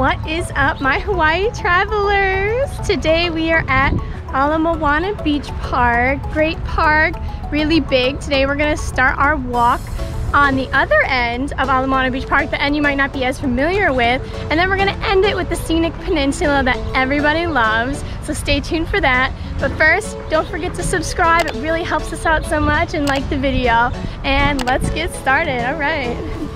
What is up, my Hawaii travelers? Today we are at Ala Moana Beach Park. Great park, really big. Today we're gonna start our walk on the other end of Ala Moana Beach Park, the end you might not be as familiar with. And then we're gonna end it with the scenic peninsula that everybody loves. So stay tuned for that. But first, don't forget to subscribe. It really helps us out so much and like the video. And let's get started, all right.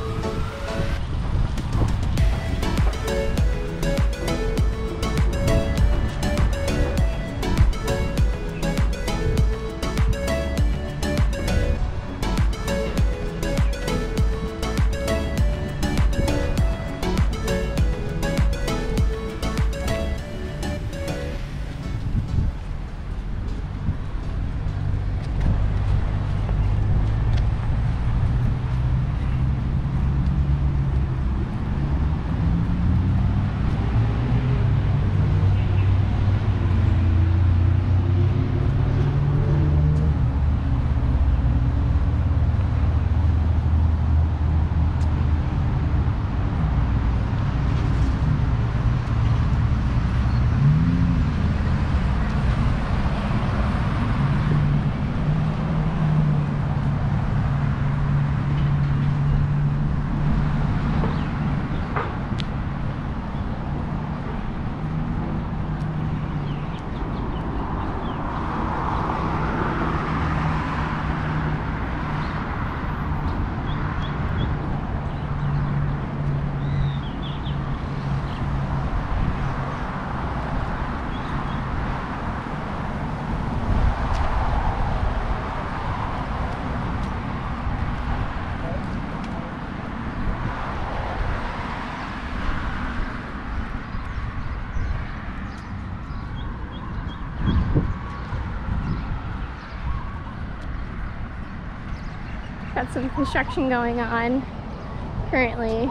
Some construction going on currently.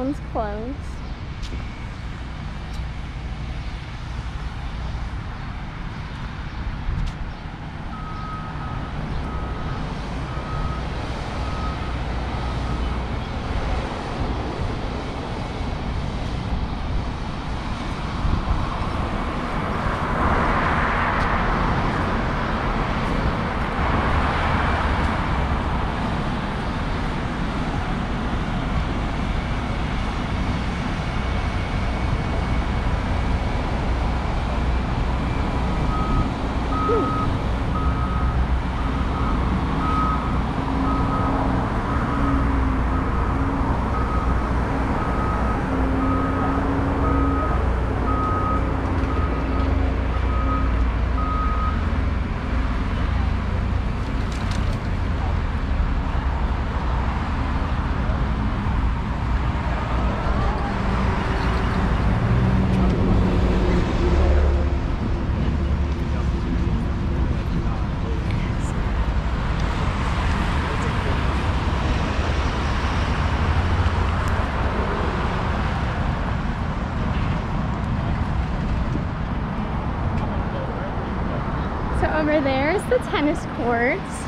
Guess that over there is the tennis courts.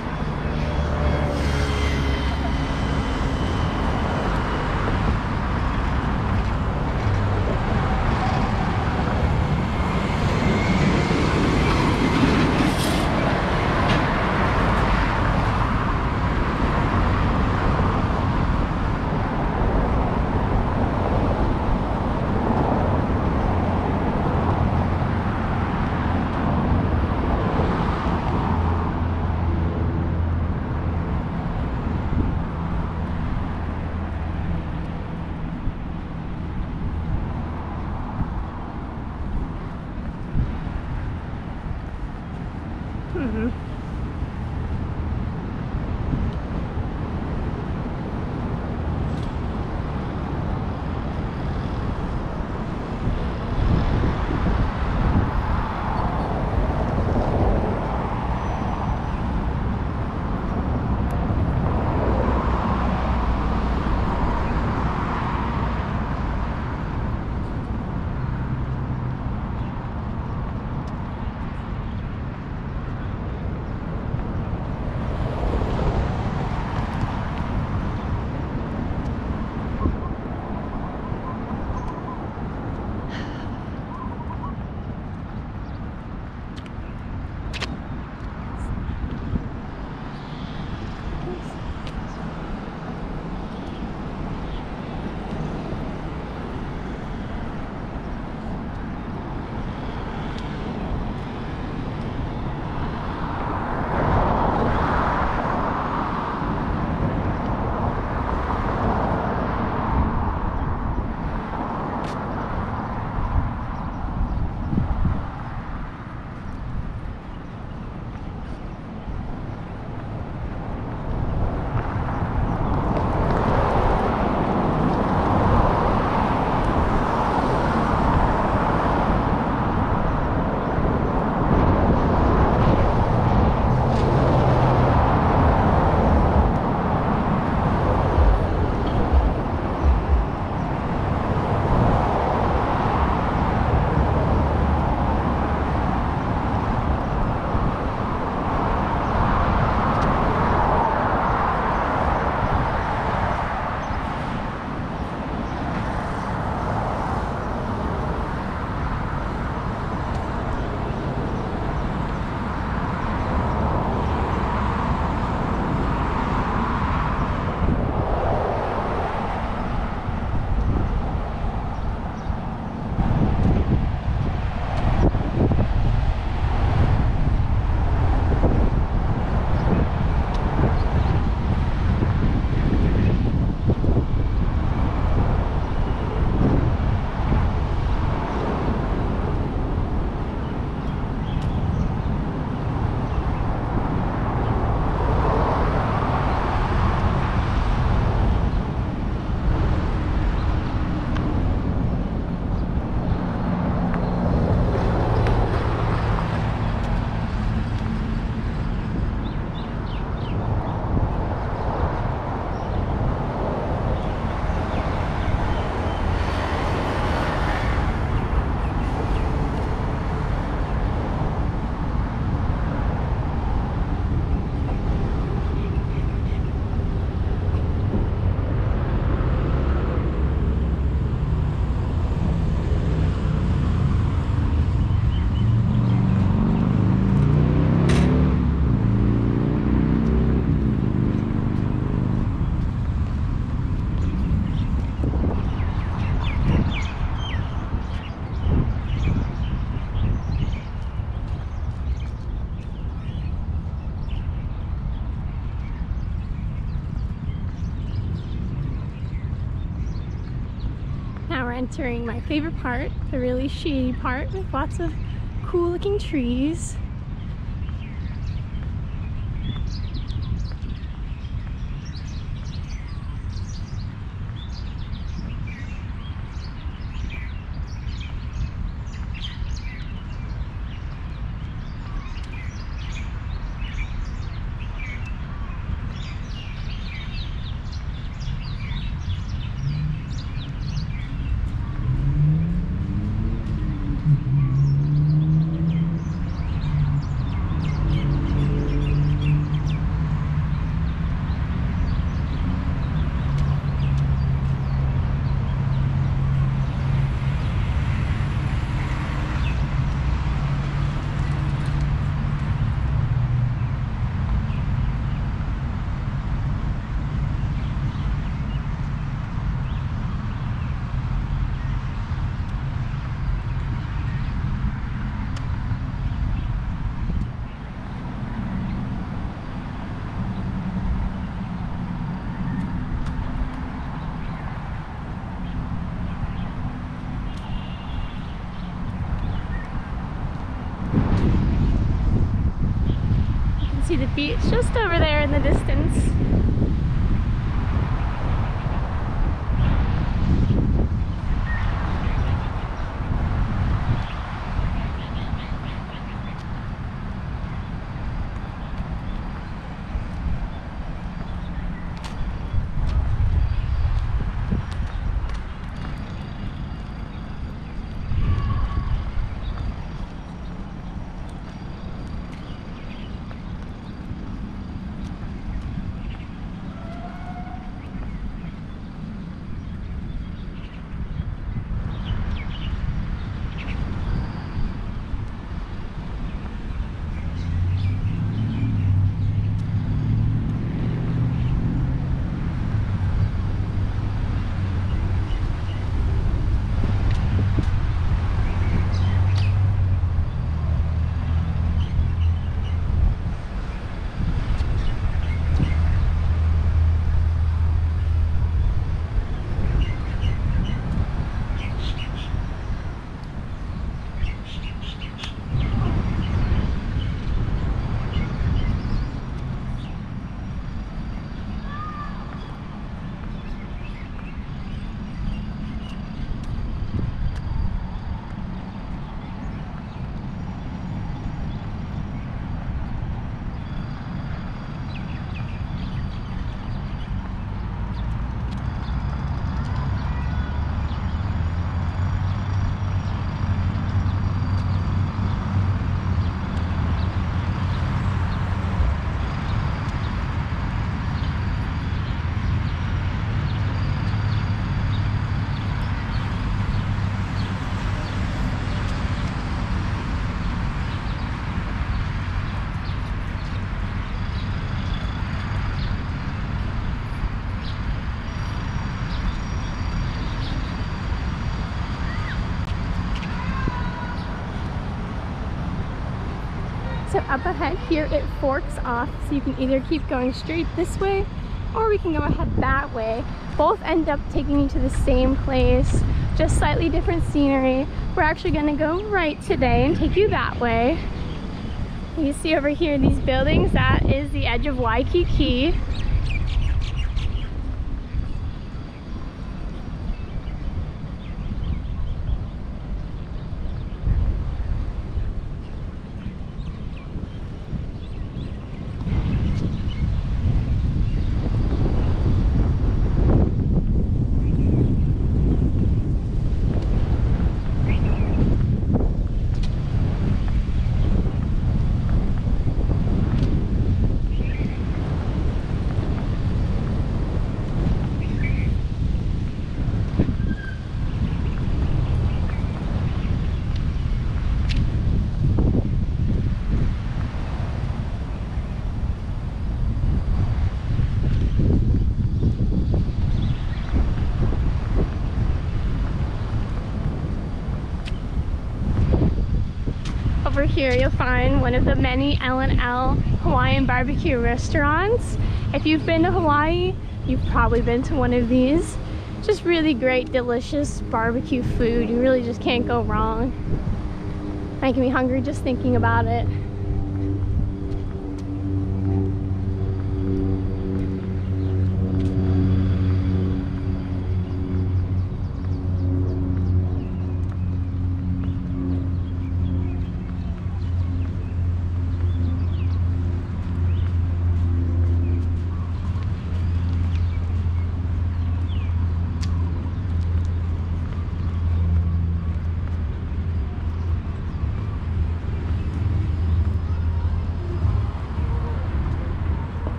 Entering my favorite part, the really shady part with lots of cool looking trees. see the beach just over there in the distance. Up ahead here it forks off so you can either keep going straight this way or we can go ahead that way. Both end up taking you to the same place, just slightly different scenery. We're actually gonna go right today and take you that way. You see over here these buildings, that is the edge of Waikiki. Here you'll find one of the many L&L Hawaiian barbecue restaurants. If you've been to Hawaii, you've probably been to one of these. just really great, delicious barbecue food. You really just can't go wrong. Making me hungry just thinking about it.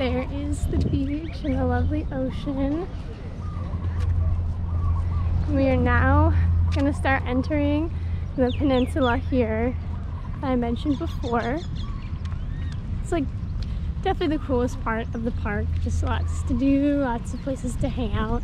There is the beach and the lovely ocean. We are now gonna start entering the peninsula here I mentioned before. It's like definitely the coolest part of the park. Just lots to do, lots of places to hang out.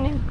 Morning.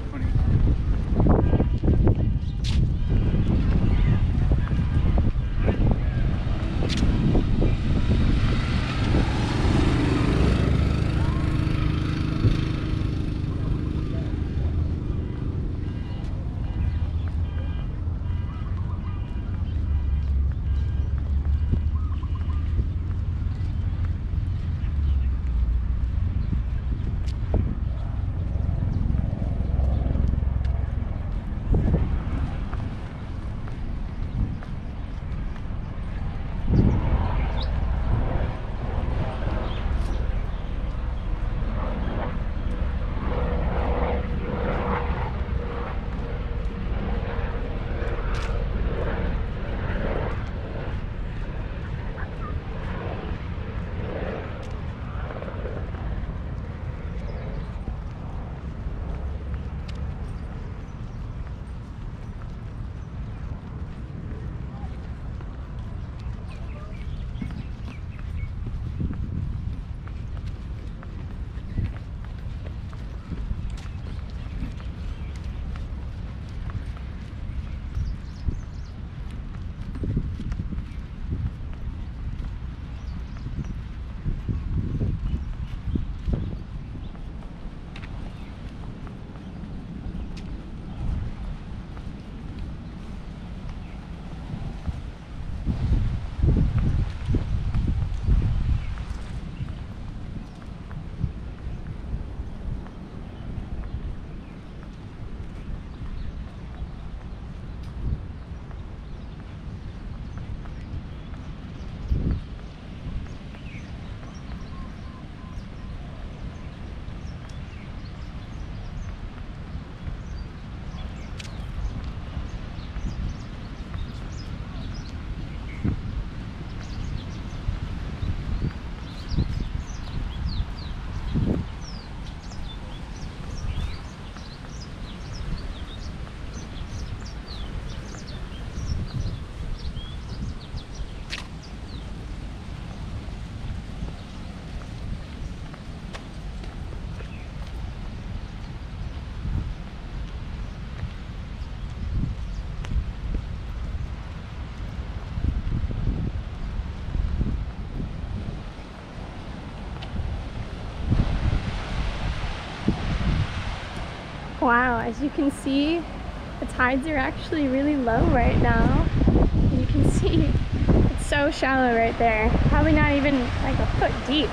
Wow, as you can see, the tides are actually really low right now. You can see it's so shallow right there. Probably not even like a foot deep.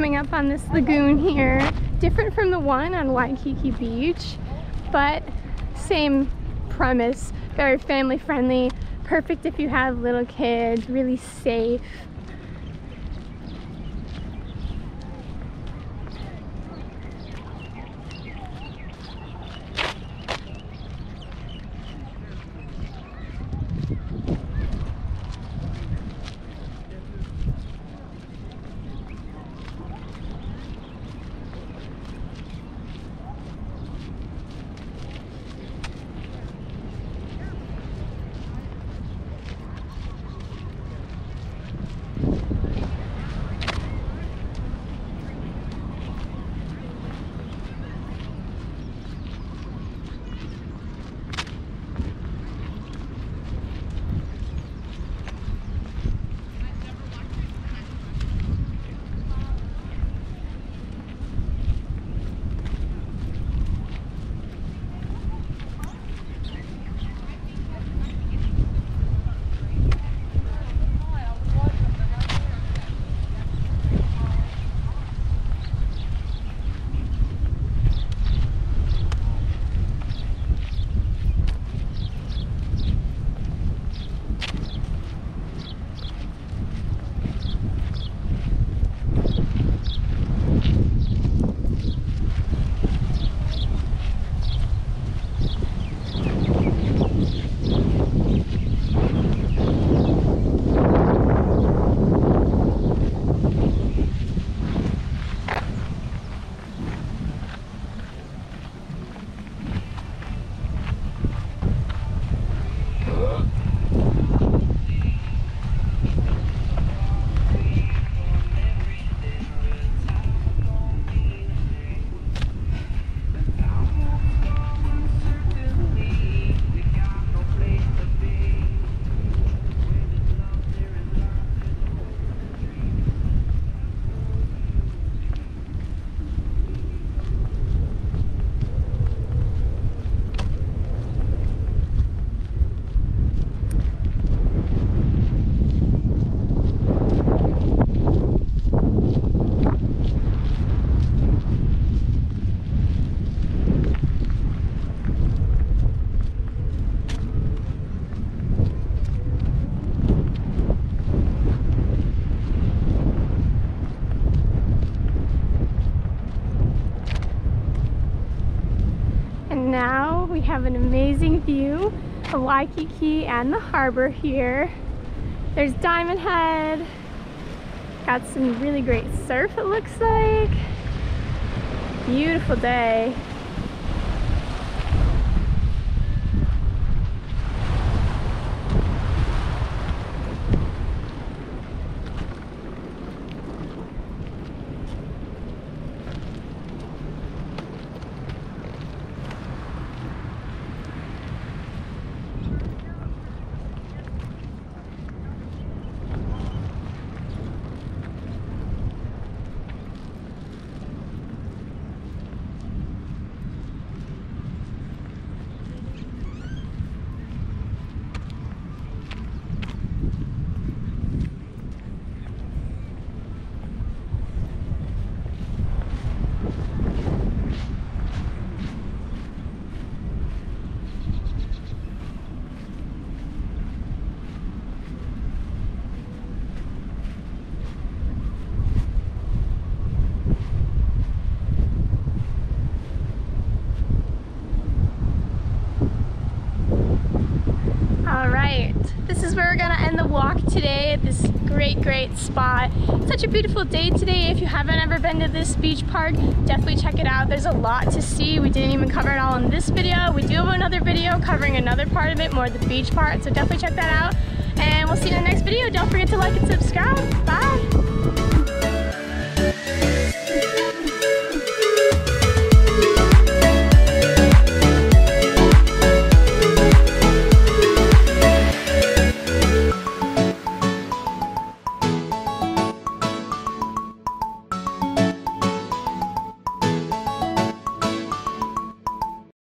coming up on this lagoon here. Different from the one on Waikiki Beach, but same premise. Very family friendly, perfect if you have little kids, really safe. Have an amazing view of Waikiki and the harbor here. There's Diamond Head. Got some really great surf it looks like. Beautiful day. Great, great spot. Such a beautiful day today. If you haven't ever been to this beach park, definitely check it out. There's a lot to see. We didn't even cover it all in this video. We do have another video covering another part of it, more the beach part, so definitely check that out. And we'll see you in the next video. Don't forget to like and subscribe. Bye.